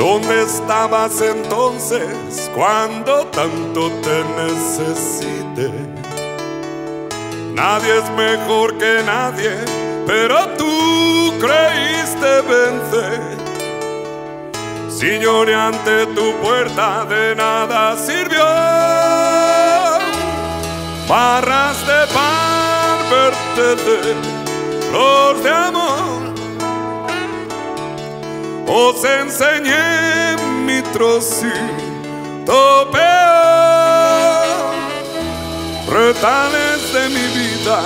¿Dónde estabas entonces cuando tanto te necesité? Nadie es mejor que nadie, pero tú creíste vencer. Señor, ante tu puerta de nada sirvió. Barras de pan, verte flor de amor os enseñé mi trocito peor, retales de mi vida,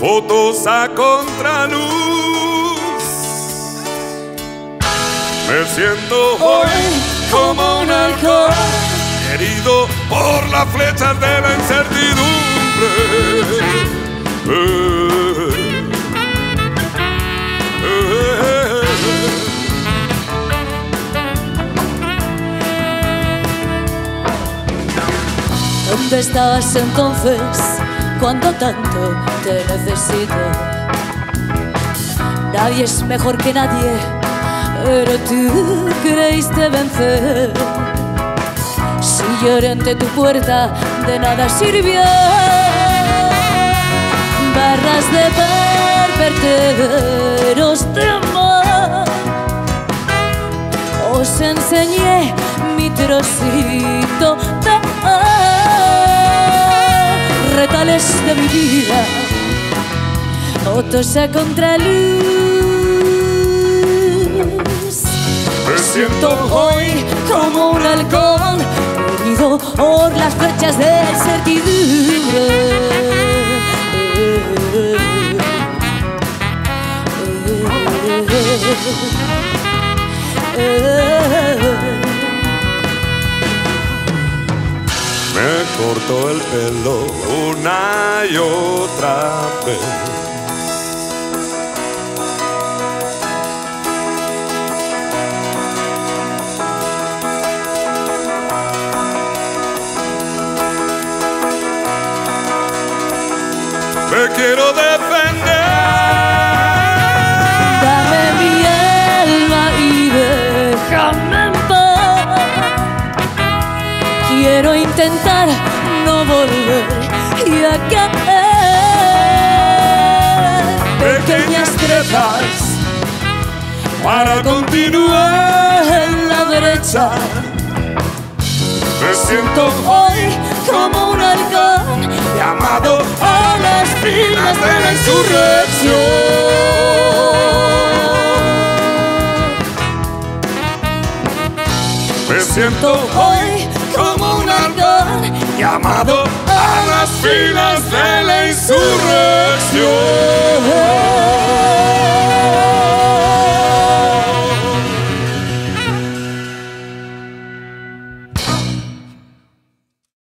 fotos a contraluz. Me siento hoy como un halcón, herido por las flechas de la incertidumbre. ¿Dónde estabas entonces cuando tanto te necesito? Nadie es mejor que nadie, pero tú creíste vencer. Si lloré ante tu puerta, de nada sirvió. Barras de par, vertederos de amor. Os enseñé mi trocito de retales de mi vida, fotos a contraluz. Me siento hoy como un halcón herido por las flechas de la incertidumbre. Cortó el pelo una y otra vez. Me quiero defender. Quiero intentar no volver y a caer. Pequeñas trepas para continuar en la derecha. Me siento hoy como un halcón llamado a las filas de la insurrección. Me siento hoy como un halcón llamado a las filas de la insurrección.